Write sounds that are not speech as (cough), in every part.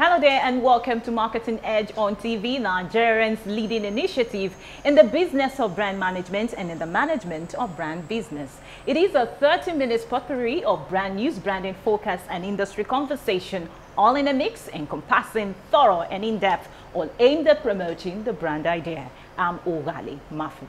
Hello there and welcome to Marketing Edge on TV, Nigerians' leading initiative in the business of brand management and in the management of brand business. It is a 30 minutes potpourri of brand news, branding focus and industry conversation, all in a mix encompassing thorough and in-depth, all aimed at promoting the brand idea. I'm Ogali Mafu.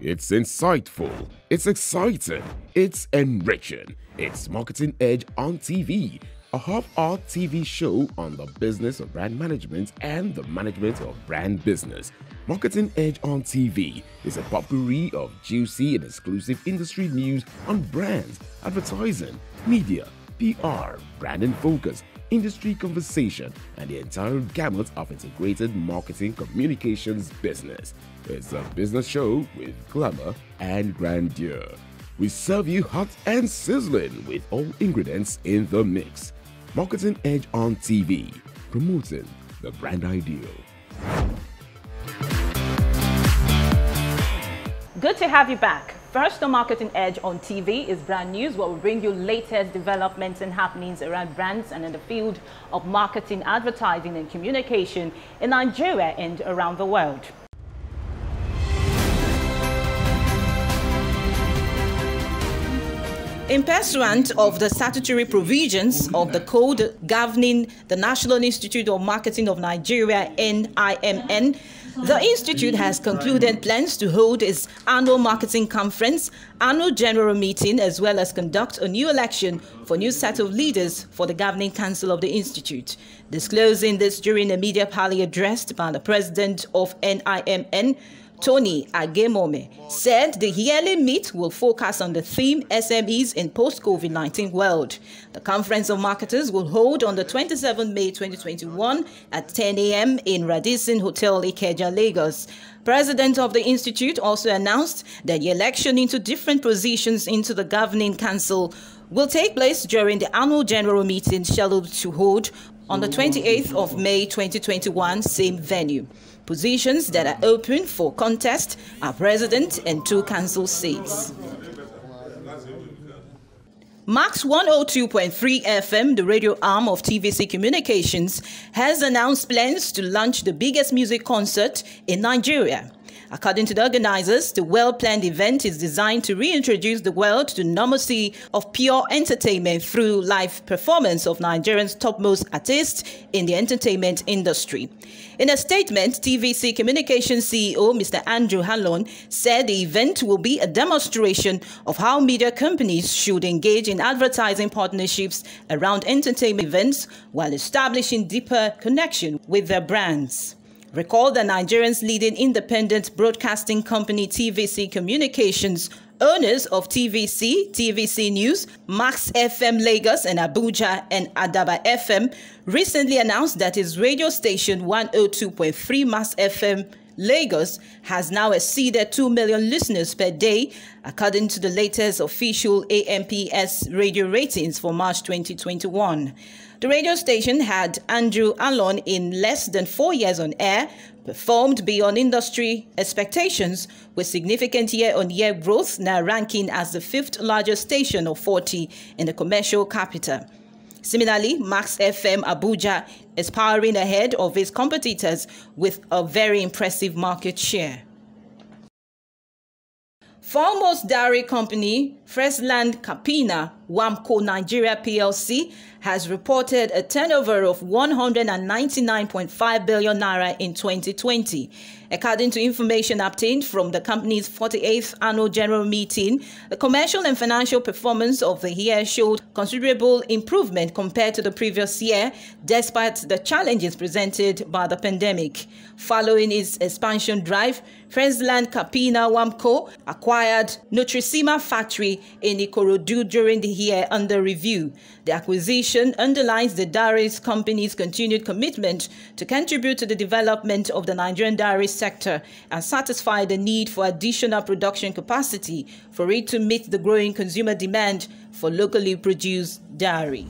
It's insightful, it's exciting, it's enriching. It's Marketing Edge on TV a half-hour TV show on the business of brand management and the management of brand business. Marketing Edge on TV is a potpourri of juicy and exclusive industry news on brands, advertising, media, PR, brand and focus, industry conversation, and the entire gamut of integrated marketing communications business. It's a business show with glamour and grandeur. We serve you hot and sizzling with all ingredients in the mix. Marketing Edge on TV, promoting the brand ideal. Good to have you back. First on Marketing Edge on TV is brand news where we bring you latest developments and happenings around brands and in the field of marketing, advertising and communication in Nigeria and around the world. In pursuant of the statutory provisions of the code governing the National Institute of Marketing of Nigeria, NIMN, the institute has concluded plans to hold its annual marketing conference, annual general meeting, as well as conduct a new election for new set of leaders for the governing council of the institute. Disclosing this during a media parley addressed by the president of NIMN, Tony Agenmonmen, said the yearly meet will focus on the theme SMEs in post-COVID-19 world. The Conference of Marketers will hold on the 27th May 2021 at 10 a.m. in Radisson Hotel Ikeja, Lagos. President of the institute also announced that the election into different positions into the governing council will take place during the annual general meeting scheduled to hold on the 28th of May 2021, same venue. Positions that are open for contest are president and two council seats. Max 102.3 FM, the radio arm of TVC Communications, has announced plans to launch the biggest music concert in Nigeria. According to the organizers, the well-planned event is designed to reintroduce the world to the normalcy of pure entertainment through live performance of Nigeria's topmost artists in the entertainment industry. In a statement, TVC Communications CEO Mr. Andrew Hanlon said the event will be a demonstration of how media companies should engage in advertising partnerships around entertainment events while establishing deeper connection with their brands. Recall that Nigerian's leading independent broadcasting company TVC Communications, owners of TVC, TVC News, Max FM Lagos and Abuja and Adaba FM, recently announced that its radio station 102.3 Max FM Lagos has now exceeded 2 million listeners per day, according to the latest official AMPS radio ratings for March 2021. The radio station had Andrew Hanlon in less than four years on air, performed beyond industry expectations with significant year-on-year growth, now ranking as the fifth largest station of 40 in the commercial capital. Similarly, Max FM Abuja is powering ahead of its competitors with a very impressive market share. Foremost dairy company, Freshland Capina Wamco Nigeria PLC, has reported a turnover of 199.5 billion naira in 2020. According to information obtained from the company's 48th annual general meeting, the commercial and financial performance of the year showed considerable improvement compared to the previous year, despite the challenges presented by the pandemic. Following its expansion drive, FrieslandCampina WAMCO acquired Nutricima factory in Ikorodu during the year under review. The acquisition underlines the dairy company's continued commitment to contribute to the development of the Nigerian dairy sector and satisfy the need for additional production capacity for it to meet the growing consumer demand for locally produced dairy.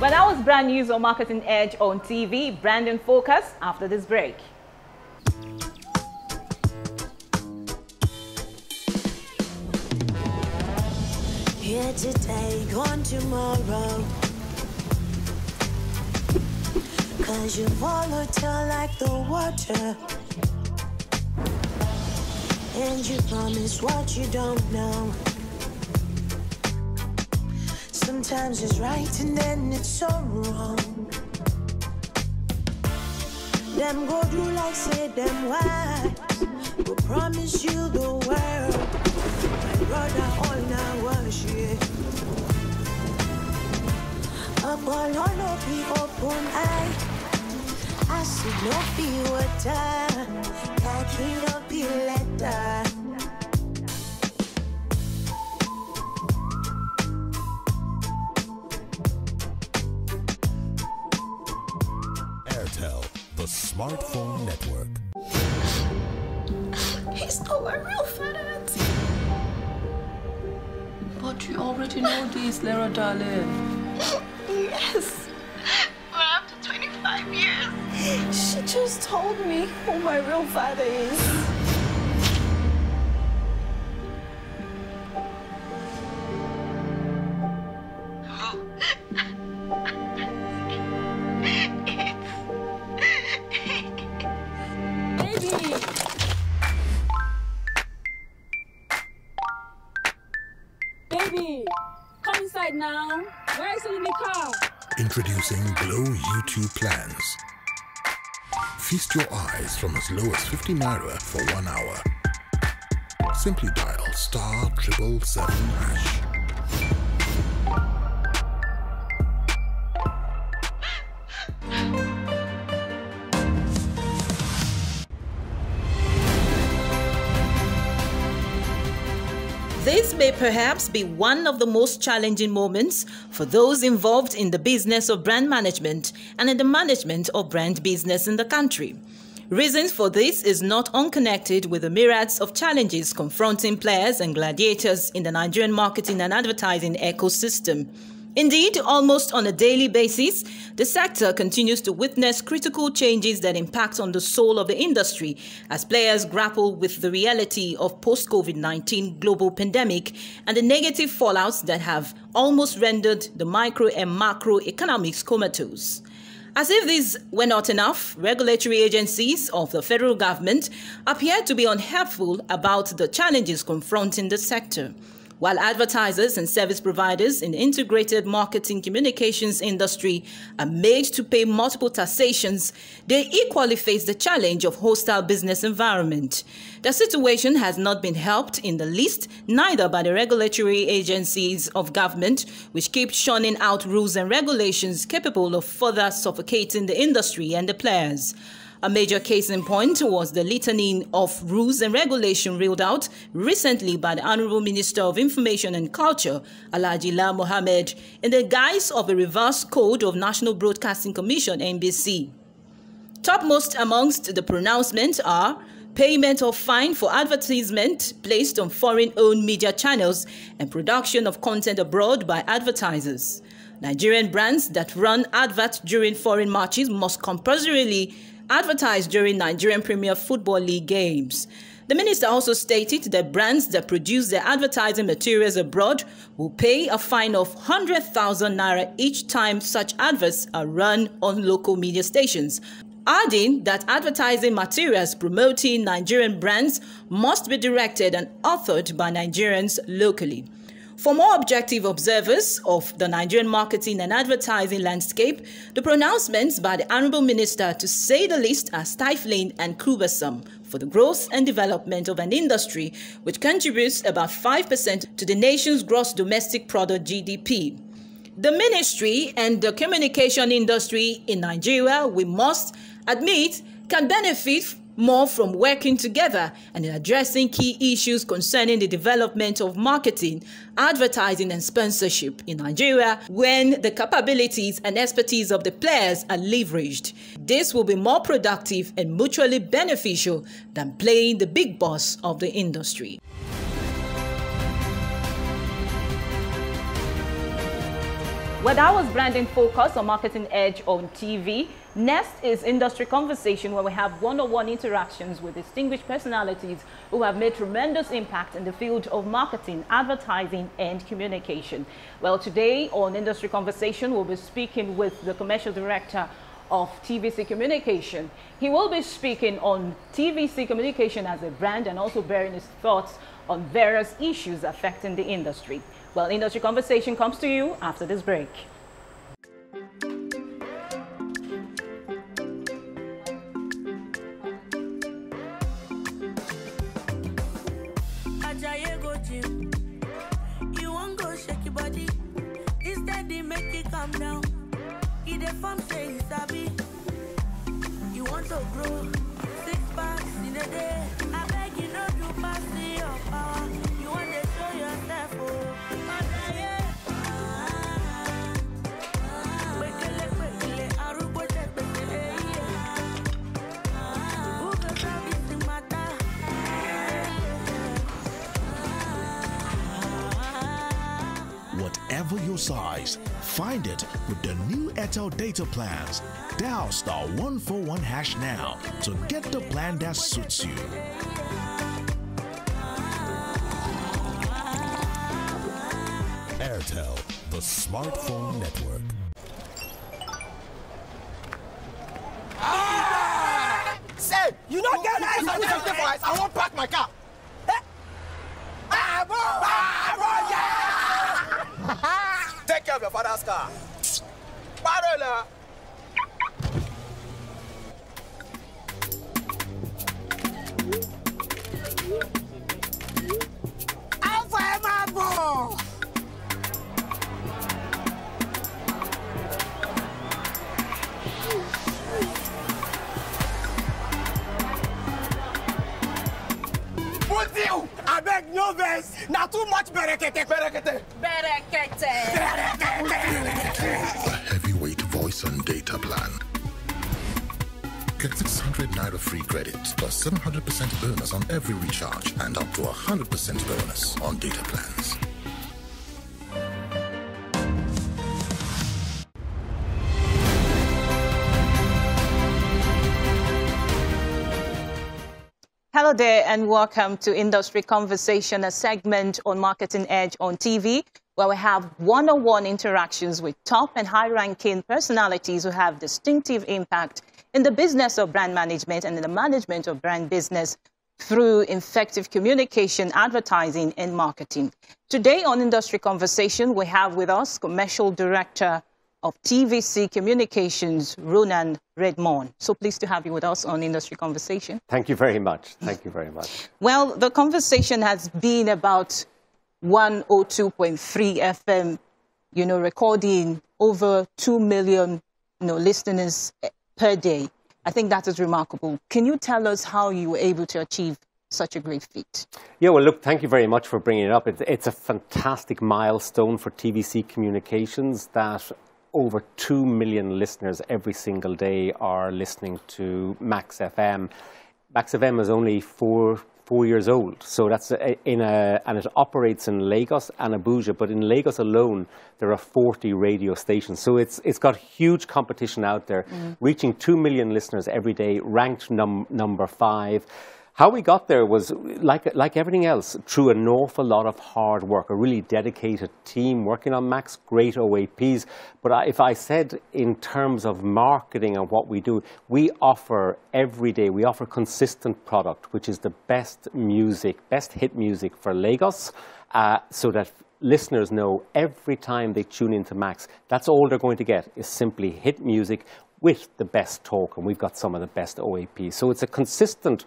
Well, that was brand news on Marketing Edge on TV. Branding Focus after this break. Yeah. scared to take on tomorrow. Cause you're volatile like the water. And you promise what you don't know. Sometimes it's right and then it's so wrong. Them go do like say them why. Will promise you the world. My brother all now worship. Up all on no be open eye. I see no fear be water. Khaki no be letter. Smartphone network. He's not my real father, Auntie. But you already know this, Lara darling. Yes. But after 25 years, she just told me who my real father is. Feast your eyes from as low as 50 naira for one hour. Simply dial star triple seven hash. This may perhaps be one of the most challenging moments for those involved in the business of brand management and in the management of brand business in the country. Reasons for this is not unconnected with the myriads of challenges confronting players and gladiators in the Nigerian marketing and advertising ecosystem. Indeed, almost on a daily basis, the sector continues to witness critical changes that impact on the soul of the industry as players grapple with the reality of post COVID 19 global pandemic and the negative fallouts that have almost rendered the micro and macro economics comatose. As if these were not enough, regulatory agencies of the federal government appear to be unhelpful about the challenges confronting the sector. While advertisers and service providers in the integrated marketing communications industry are made to pay multiple taxations, they equally face the challenge of hostile business environment. The situation has not been helped in the least, neither by the regulatory agencies of government, which keep shunning out rules and regulations capable of further suffocating the industry and the players. A major case in point was the litany of rules and regulation rolled out recently by the Honorable Minister of Information and Culture, Alhaji Lai Mohammed, in the guise of a reverse code of National Broadcasting Commission NBC. Topmost amongst the pronouncements are payment of fine for advertisement placed on foreign-owned media channels and production of content abroad by advertisers. Nigerian brands that run adverts during foreign matches must compulsorily advertise during Nigerian Premier Football League games. The minister also stated that brands that produce their advertising materials abroad will pay a fine of 100,000 naira each time such adverts are run on local media stations, adding that advertising materials promoting Nigerian brands must be directed and authored by Nigerians locally. For more objective observers of the Nigerian marketing and advertising landscape, the pronouncements by the Honorable Minister, to say the least, are stifling and cumbersome for the growth and development of an industry which contributes about 5% to the nation's gross domestic product GDP. The ministry and the communication industry in Nigeria, we must admit, can benefit more from working together and in addressing key issues concerning the development of marketing, advertising, and sponsorship in Nigeria when the capabilities and expertise of the players are leveraged. This will be more productive and mutually beneficial than playing the big boss of the industry. Well, that was Branding Focus on Marketing Edge on TV. Next is Industry Conversation, where we have one-on-one interactions with distinguished personalities who have made tremendous impact in the field of marketing, advertising, and communication. Well, today on Industry Conversation, we'll be speaking with the Commercial Director of TVC Communication. He will be speaking on TVC Communication as a brand and also bearing his thoughts on various issues affecting the industry. Well, Industry Conversation comes to you after this break. You want to grow six packs in a day. I beg you pass size, find it with the new Airtel data plans. Dial star 141 hash now to get the plan that suits you. Airtel, the smartphone network. Ah! Say, you don't get eyes on this device. I won't park my car. Eh? Ah, bro! Ah, bro, yeah! Take care of your father's car. Parola. Alpha Emma Bro! Put no verse. Now too much berekete. Berekete. A heavyweight voice and data plan. Get 600 Naira free credits plus 700% bonus on every recharge and up to 100% bonus on data plans. Hello there and welcome to Industry Conversation, a segment on Marketing Edge on TV, where we have one-on-one interactions with top and high-ranking personalities who have distinctive impact in the business of brand management and in the management of brand business through effective communication, advertising, and marketing. Today on Industry Conversation, we have with us Commercial Director of TVC Communications, Ronan Redmond. So pleased to have you with us on Industry Conversation. Thank you very much. Thank you very much. Well, the conversation has been about 102.3 FM, you know, recording over 2 million, you know, listeners eh, per day. I think that is remarkable. Can you tell us how you were able to achieve such a great feat? Yeah, well, look, thank you very much for bringing it up. It's, it's a fantastic milestone for TVC Communications that over 2 million listeners every single day are listening to Max FM. Max FM is only four four years old, so that's in a and it operates in Lagos and Abuja. But in Lagos alone, there are 40 radio stations, so it's it's got huge competition out there, mm. reaching 2 million listeners every day, ranked num- number five. How we got there was like like everything else through an awful lot of hard work, a really dedicated team working on Max, great OAPs. But I, if I said in terms of marketing and what we do, we offer every day, we offer consistent product, which is the best music, best hit music for Lagos, uh, so that listeners know every time they tune into Max, that's all they're going to get is simply hit music with the best talk, and we've got some of the best OAPs. So it's a consistent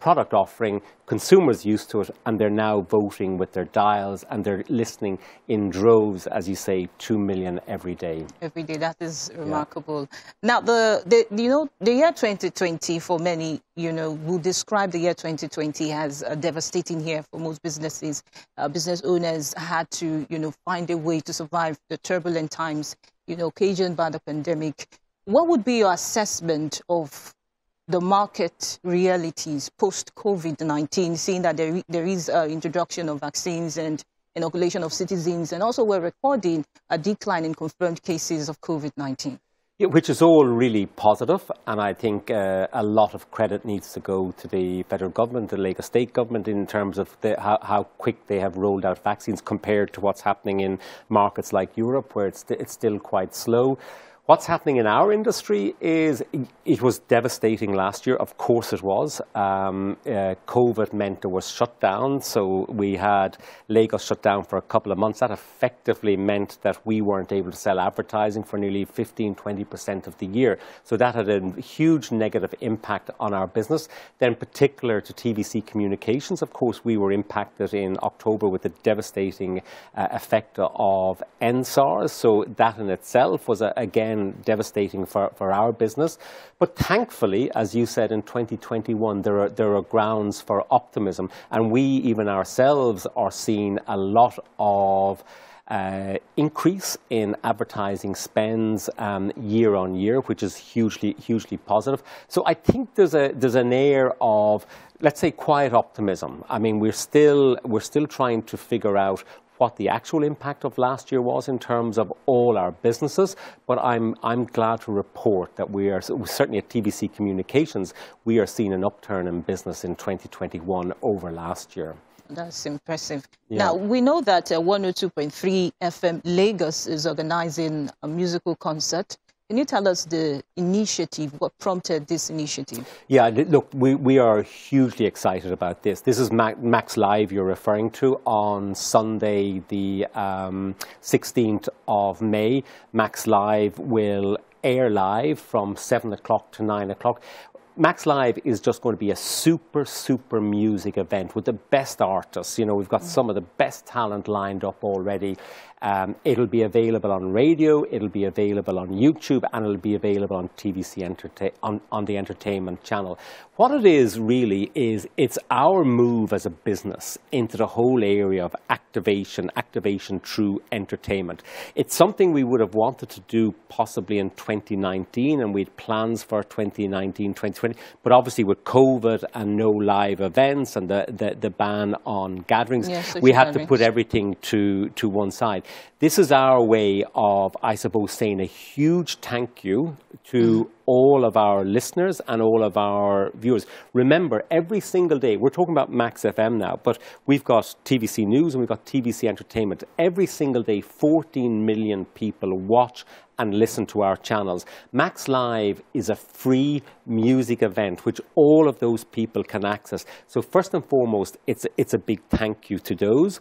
product offering, consumers used to it, and they're now voting with their dials and they're listening in droves, as you say, 2 million every day. Every day, that is remarkable. Now, the, the you know the year 2020 for many, you know, will describe the year 2020 as a devastating year for most businesses. Uh, business owners had to, you know, find a way to survive the turbulent times, you know, occasioned by the pandemic. What would be your assessment of the market realities post COVID 19, seeing that there, there is uh, introduction of vaccines and inoculation of citizens, and also we're recording a decline in confirmed cases of COVID 19. Yeah, which is all really positive, and I think uh, a lot of credit needs to go to the federal government, the Lagos state government, in terms of the, how, how, quick they have rolled out vaccines compared to what's happening in markets like Europe, where it's, it's still quite slow. What's happening in our industry is it was devastating last year. Of course, it was. Um, uh, COVID meant there was shutdown, so we had Lagos shut down for a couple of months. That effectively meant that we weren't able to sell advertising for nearly 15, 20% of the year. So that had a huge negative impact on our business. Then, particular to TVC Communications, of course, we were impacted in October with the devastating uh, effect of EndSARS. So that in itself was, a, again, devastating for, for our business. But thankfully, as you said, in 2021, there are, there are grounds for optimism. And we, even ourselves, are seeing a lot of uh, increase in advertising spends um, year on year, which is hugely, hugely positive. So I think there's a there's an air of let's say quiet optimism. I mean, we're still we're still trying to figure out what the actual impact of last year was in terms of all our businesses, but I'm, I'm glad to report that we are, certainly at TVC Communications, we are seeing an upturn in business in 2021 over last year. That's impressive. Yeah. Now, we know that uh, 102.3 FM Lagos is organizing a musical concert can you tell us the initiative, what prompted this initiative? Yeah, look, we, we are hugely excited about this. This is Max Live you're referring to on Sunday, the um, 16th of May. Max Live will air live from 7 o'clock to 9 o'clock. Max Live is just going to be a super, super music event with the best artists. You know, we've got some of the best talent lined up already. Um, it'll be available on radio, it'll be available on YouTube, and it'll be available on TVC on, on the entertainment channel. What it is really is it's our move as a business into the whole area of activation, activation through entertainment. It's something we would have wanted to do possibly in 2019, and we had plans for 2019, 2020. But obviously, with COVID and no live events and the, the, the ban on gatherings, yes, we had to put everything to, to one side. This is our way of, I suppose, saying a huge thank you to all of our listeners and all of our viewers. Remember, every single day, we're talking about Max FM now, but we've got TVC News and we've got TVC Entertainment. Every single day, 14 million people watch and listen to our channels. Max Live is a free music event which all of those people can access. So first and foremost, it's, it's a big thank you to those.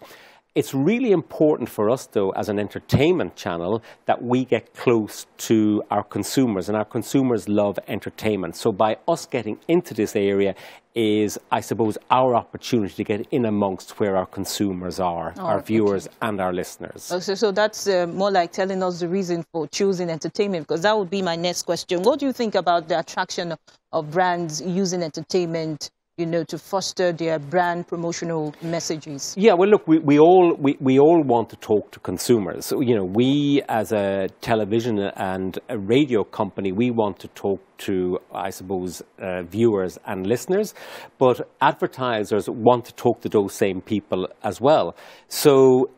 It's really important for us, though, as an entertainment channel, that we get close to our consumers, and our consumers love entertainment. So by us getting into this area is, I suppose, our opportunity to get in amongst where our consumers are, oh, our viewers okay. and our listeners. Okay, so that's uh, more like telling us the reason for choosing entertainment, because that would be my next question. What do you think about the attraction of brands using entertainment you know, to foster their brand promotional messages? Yeah, well, look, we, we all we, we all want to talk to consumers. So, you know, we as a television and a radio company, we want to talk to, I suppose, uh, viewers and listeners, but advertisers want to talk to those same people as well. So,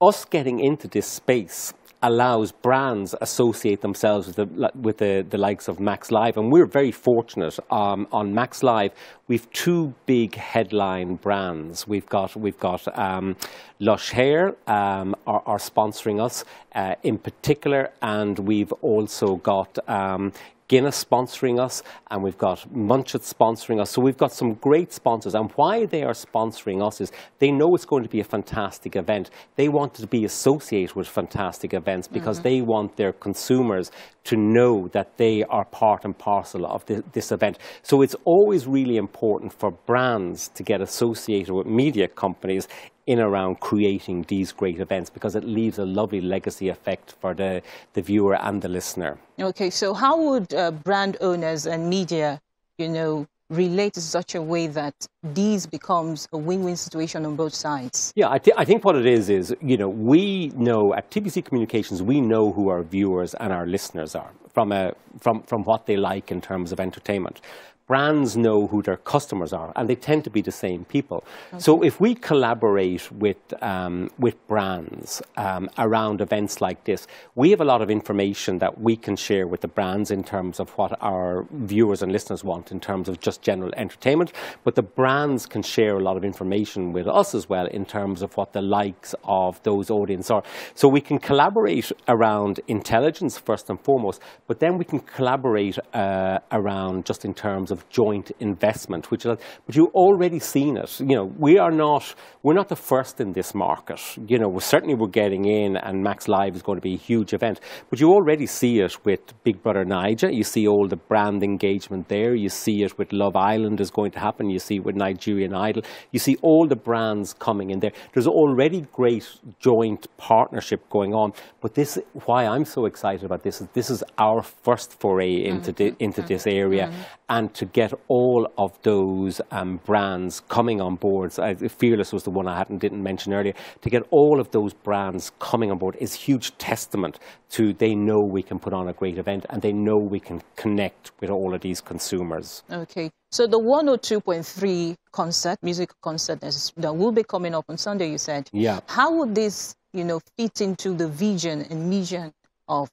us getting into this space allows brands associate themselves with the, with the, the likes of Max Live. And we're very fortunate um, on Max Live. We've two big headline brands. We've got, we've got um, Lush Hair um, are, are, sponsoring us uh, in particular, and we've also got um, Guinness sponsoring us, and we've got Munchett sponsoring us. So we've got some great sponsors. And why they are sponsoring us is they know it's going to be a fantastic event. They want to be associated with fantastic events because mm-hmm. they want their consumers to know that they are part and parcel of the, this event. So it's always really important for brands to get associated with media companies in around creating these great events because it leaves a lovely legacy effect for the, the viewer and the listener. Okay, so how would uh, brand owners and media, you know, relate in such a way that these becomes a win-win situation on both sides? Yeah, I, th- I, think what it is is, you know, we know at TVC Communications, we know who our viewers and our listeners are from, a, from, from what they like in terms of entertainment. Brands know who their customers are, and they tend to be the same people. Okay. So if we collaborate with um, with brands um, around events like this, we have a lot of information that we can share with the brands in terms of what our viewers and listeners want in terms of just general entertainment. But the brands can share a lot of information with us as well in terms of what the likes of those audience are. So we can collaborate around intelligence first and foremost, but then we can collaborate uh, around just in terms of joint investment, which is, but you've already seen it. You know, we are not, we're not the first in this market. You know, we're, certainly we're getting in and Max Live is going to be a huge event, but you already see it with Big Brother Naija. You see all the brand engagement there. You see it with Love Island is going to happen. You see it with Nigerian Idol. You see all the brands coming in there. There's already great joint partnership going on, but this, why I'm so excited about this is this is our first foray into, mm-hmm. into mm-hmm. this area mm-hmm. and to get all of those um, brands coming on board. So, uh, Fearless was the one I hadn't didn't mention earlier. To get all of those brands coming on board is huge testament to they know we can put on a great event and they know we can connect with all of these consumers. Okay. So the 102.3 concert, music concert that will be coming up on Sunday, you said. Yeah. How would this, you know, fit into the vision and mission of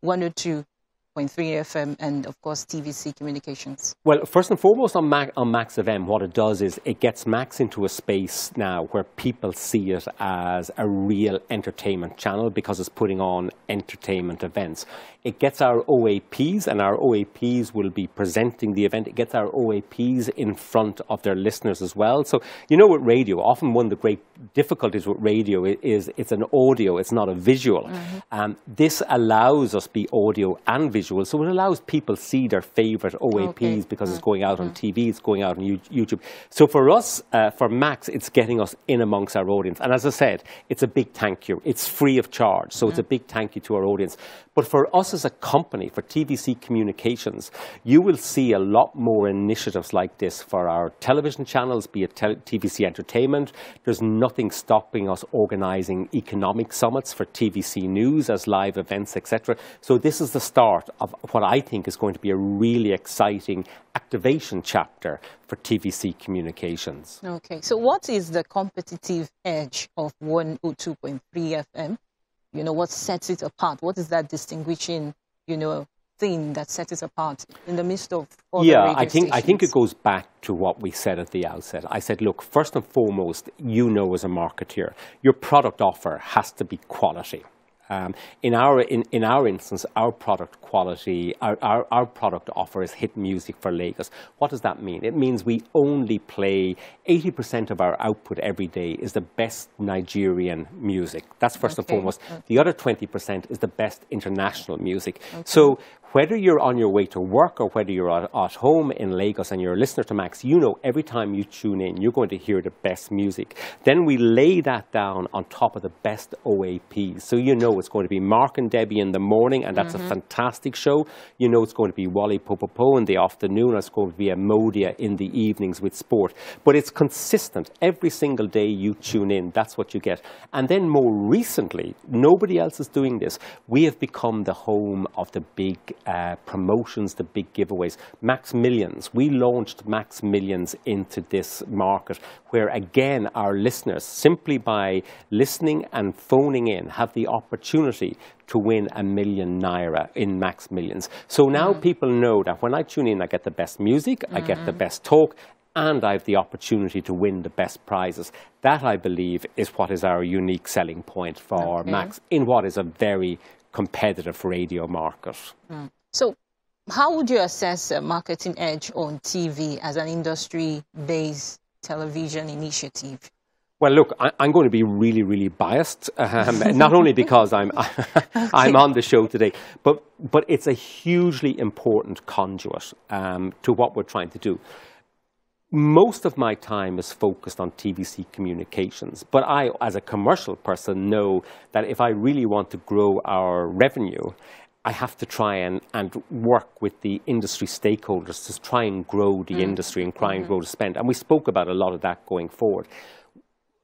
102 FM and, of course, TVC Communications? Well, first and foremost, on, Mac, on Max FM, what it does is it gets Max into a space now where people see it as a real entertainment channel because it's putting on entertainment events. It gets our OAPs, and our OAPs will be presenting the event. It gets our OAPs in front of their listeners as well. So, you know, with radio, often one of the great difficulties with radio is it's an audio, it's not a visual. Mm-hmm. Um, this allows us be audio and visual, so it allows people see their favorite OAPs okay. because mm-hmm. it's going out on. TV, it's going out on YouTube. So for us, uh, for Max, it's getting us in amongst our audience. And as I said, it's a big thank you. It's free of charge, so it's a mm-hmm. big thank you to our audience. But for us as a company, for TVC Communications, you will see a lot more initiatives like this for our television channels, be it TVC Entertainment. There's nothing stopping us organising economic summits for TVC News as live events, etc. So this is the start of what I think is going to be a really exciting activation chapter for TVC Communications. Okay, so what is the competitive edge of 102.3 FM? You know, what sets it apart? What is that distinguishing, you know, thing that sets it apart in the midst of all yeah, I think stations? I think it goes back to what we said at the outset. I said, look, first and foremost, you know, as a marketeer, your product offer has to be quality. Um, in our in, in our instance, our product quality, our, our, our product offer is hit music for Lagos. What does that mean? It means we only play 80% of our output every day is the best Nigerian music. That's first okay. and foremost. Okay. The other 20% is the best international music. Okay. So whether you're on your way to work or whether you're at, at, home in Lagos and you're a listener to Max, you know every time you tune in, you're going to hear the best music. Then we lay that down on top of the best OAPs. So you know it's going to be Mark and Debbie in the morning, and that's mm-hmm. a fantastic show. You know it's going to be Wally Popopo in the afternoon, and it's going to be Amodia in the evenings with sport. But it's consistent. Every single day you tune in, that's what you get. And then more recently, nobody else is doing this. We have become the home of the big uh, promotions, the big giveaways. Max Millions, we launched Max Millions into this market where, again, our listeners, simply by listening and phoning in, have the opportunity to win a million naira in Max Millions. So now mm-hmm. people know that when I tune in, I get the best music, mm-hmm. I get the mm-hmm. best talk, and I have the opportunity to win the best prizes. That, I believe, is what is our unique selling point for okay. Max in what is a very competitive radio market. Mm. So, how would you assess a marketing edge on TV as an industry based television initiative? Well, look, I, am going to be really, really biased, um, (laughs) not only because I'm (laughs) I'm on the show today, but but it's a hugely important conduit um, to what we're trying to do. Most of my time is focused on TVC communications, but I, as a commercial person, know that if I really want to grow our revenue, I have to try and, and work with the industry stakeholders to try and grow the mm. industry and try and mm-hmm. grow the spend. And we spoke about a lot of that going forward.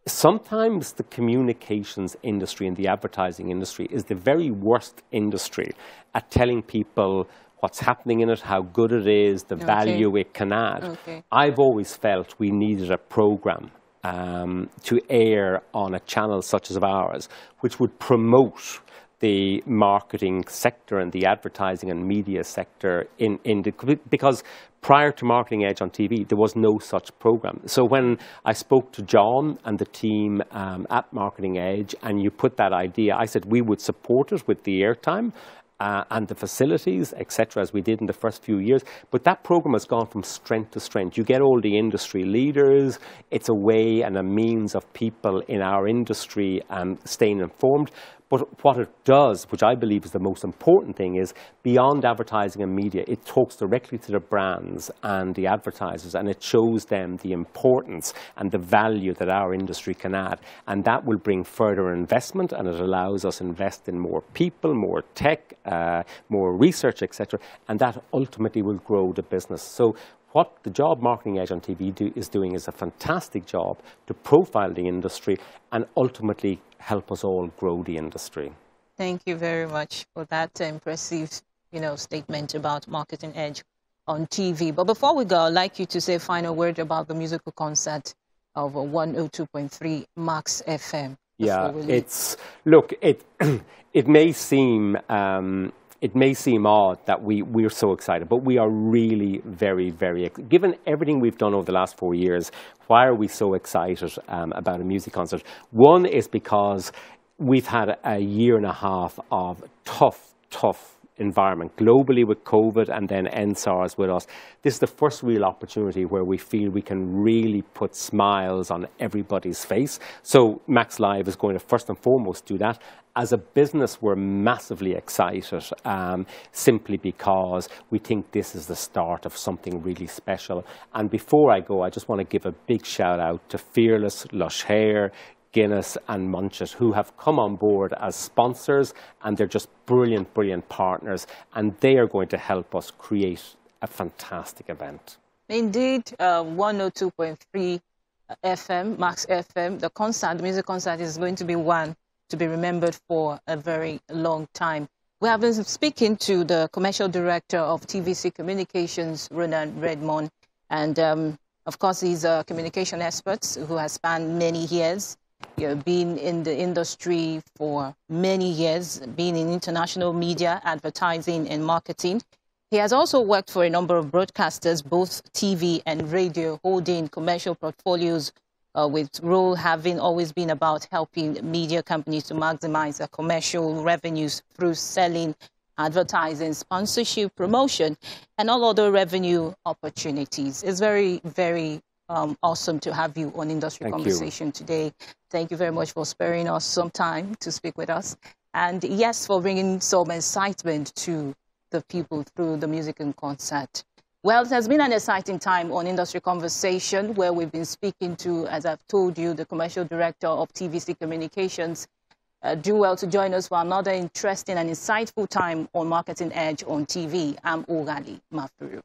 Sometimes the communications industry and the advertising industry is the very worst industry at telling people what's happening in it, how good it is, the Okay. value it can add. Okay. I've always felt we needed a program um, to air on a channel such as ours, which would promote the marketing sector and the advertising and media sector in, in the, because prior to Marketing Edge on TV, there was no such program. So when I spoke to John and the team um, at Marketing Edge, and you put that idea, I said we would support it with the airtime uh, and the facilities, etc., as we did in the first few years. But that program has gone from strength to strength. You get all the industry leaders. It's a way and a means of people in our industry um, staying informed. But what it does, which I believe is the most important thing, is beyond advertising and media, it talks directly to the brands and the advertisers and it shows them the importance and the value that our industry can add. And that will bring further investment and it allows us to invest in more people, more tech, uh, more research, etc. And that ultimately will grow the business. So what the job Marketing Edge on TV do, is doing is a fantastic job to profile the industry and ultimately help us all grow the industry. Thank you very much for that impressive, you know, statement about Marketing Edge on TV. But before we go, I'd like you to say a final word about the musical concert of 102.3 Max FM. Yeah, it's look. It (clears throat) it may seem um, it may seem odd that we we're so excited, but we are really very very ex- given everything we've done over the last four years. Why are we so excited um, about a music concert? One is because we've had a year and a half of tough, tough environment globally with COVID and then EndSARS with us. This is the first real opportunity where we feel we can really put smiles on everybody's face. So Max Live is going to first and foremost do that. As a business, we're massively excited um, simply because we think this is the start of something really special. And before I go, I just want to give a big shout out to Fearless, Lush Hair, Guinness and Munchit, who have come on board as sponsors, and they're just brilliant, brilliant partners, and they are going to help us create a fantastic event. Indeed, uh, 102.3 FM, Max FM, the concert, the music concert is going to be one to be remembered for a very long time. We have been speaking to the commercial director of TVC Communications, Ronan Redmond, and um, of course, he's a communication expert who has spanned many years, you know, been in the industry for many years, been in international media, advertising, and marketing. He has also worked for a number of broadcasters, both TV and radio, holding commercial portfolios uh, with role having always been about helping media companies to maximize their commercial revenues through selling, advertising, sponsorship, promotion, and all other revenue opportunities. It's very, very um, awesome to have you on Industry Thank you. Conversation today. Thank you very much for sparing us some time to speak with us. And yes, for bringing some excitement to the people through the music and concert. Well, it has been an exciting time on Industry Conversation where we've been speaking to, as I've told you, the commercial director of TVC Communications. Uh, do well to join us for another interesting and insightful time on Marketing Edge on TV. I'm Ogali Mafuru.